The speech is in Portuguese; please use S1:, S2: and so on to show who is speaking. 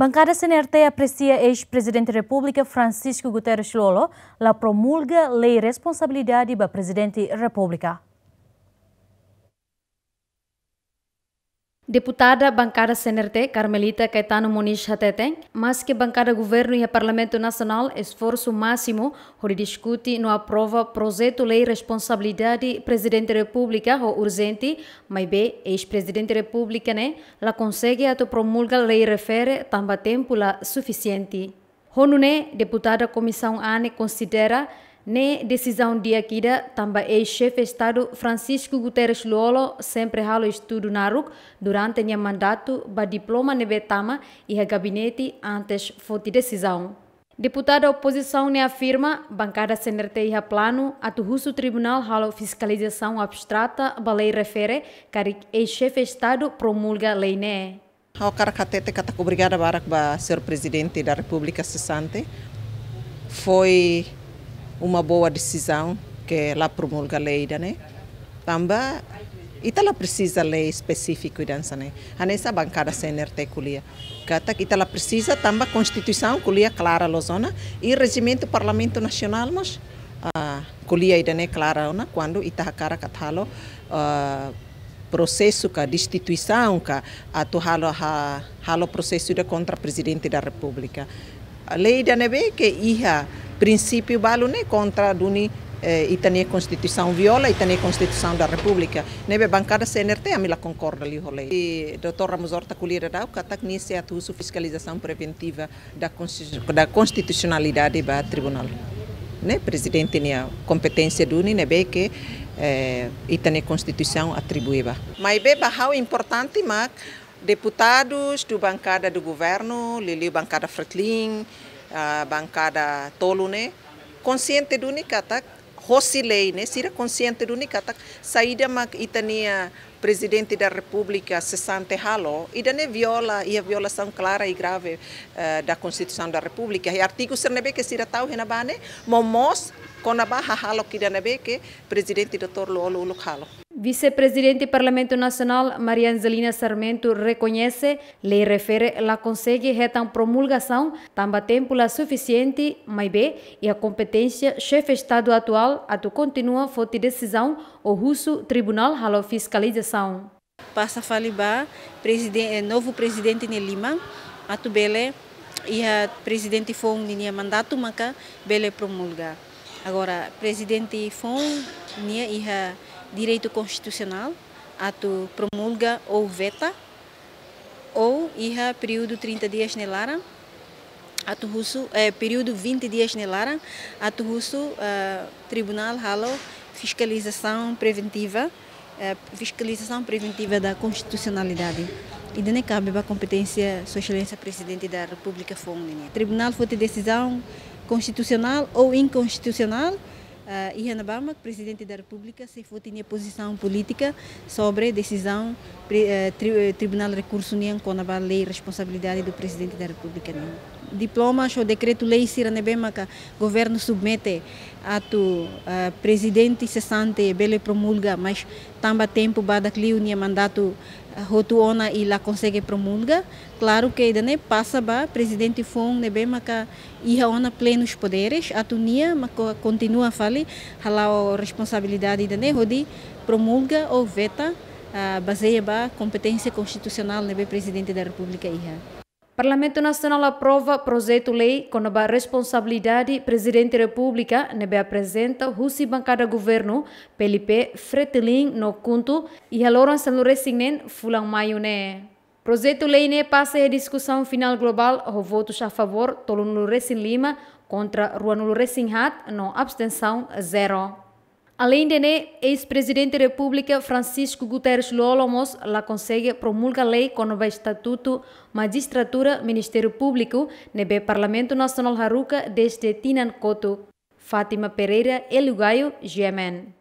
S1: Bancada CNRT aprecia ex-presidente da República Francisco Guterres Lolo la promulga lei responsabilidade da presidente da República.
S2: Deputada bancada CNRT, Carmelita Caetano Muniz Hateteng, mas que bancada governo e Parlamento Nacional esforço máximo para discutir no aprova projeto lei responsabilidade presidente da República ou urgente, mas bem, ex-presidente da República né, la consegue ato promulga lei refere tamba tempo la suficiente. Honu né, deputada comissão ANE considera Ne decisão de Akida, também ex-chefe Estado Francisco Guterres Lolo sempre halo estudo na RUC durante seu mandato ba diploma nebetama e a gabinete antes de decisão. Deputada oposição ne afirma, bancada CNRT e plano, a o tribunal halo fiscalização abstrata ba lei refere, que ex-chefe Estado promulga lei ne.
S3: Ao cara catete que obrigada para ser presidente da República Cessante foi uma boa decisão que ela promulga a lei, né? E ela precisa lei específica dança né? A nessa bancada CNRT culia. Kata kita ela precisa também constituição culia clara lo zona e regimento parlamento nacional mas uh, ida né clara ona quando ita cara katalo uh, processo ka destituição ka atu halo ha halo processo de contra presidente da república. A lei da nebe que iha princípio balo ne contra duni eh, itania Constituição viola itania Constituição da República. Nebe bancada CNRT a mila concorda ali rolê e doutor Ramos Horta colher da katak nisse a tuso fiscalização preventiva da da constitucionalidade ba tribunal. Né presidente a competência duni nebe que eh, itania Constituição atribuíba mas be bahau importante mas deputados do bancada do governo lili bancada Fretlin a bancada tolo né consciente do nikata lei né sira consciente do nikata saída mak itania presidente da república se sente halo e ne viola e a violação clara e grave uh, da constituição da república e artigo sernebe que sira tau bane momos konaba halo que dane que presidente doutor Lolo halo
S2: Vice-presidente do Parlamento Nacional, Maria Angelina Sarmento, reconhece, lei refere, ela consegue retar promulgação, também tempo lá suficiente, mas bem, e a competência chefe Estado atual, atu continua forte decisão, o russo Tribunal halo fiscalização.
S4: Passa falar, presidente, novo presidente de Lima, atu bele, e a presidente foi um mandato, mas bele promulga. Agora, presidente foi um, e a direito constitucional, ato promulga ou veta, ou iha período 30 dias nelara, ato russo, eh, período 20 dias nelara, ato russo, eh, tribunal halo, fiscalização preventiva, eh, fiscalização preventiva da constitucionalidade. E não cabe a competência Sua Excelência Presidente da República Fong. Tribunal foi de decisão constitucional ou inconstitucional, Uh, e Hanabama, presidente da República, se for tinha posição política sobre a decisão uh, tri, uh, Tribunal de Recurso União com a lei responsabilidade do presidente da República. Né? Diplomas ou decreto-lei que o governo submete a tu uh, presidente cessante bele promulga, mas tamba tempo bada clio mandato hotu ona e lá consegue promulga. Claro que ainda passa ba presidente fon maka iha ona plenos poderes mas continua a falar hala responsabilidade ainda ne hodi promulga ou veta uh, baseia ba competência constitucional ne presidente da república iha
S2: Parlamento Nacional aprova projeto lei com a responsabilidade presidente da República nebe apresenta Russi bancada governo PLP Fretilin no conto e haloran saluresingen fulang maio ne. Projeto lei ne passa a discussão final global o votos a favor tolun Lima contra Ruan Hat no abstenção zero. Além de né, ex-presidente da República Francisco Guterres Lolomos lá consegue promulgar lei com o estatuto magistratura Ministério Público nebe Parlamento Nacional Haruka desde Tinan Koto. Fátima Pereira, Elugaio, Gemen.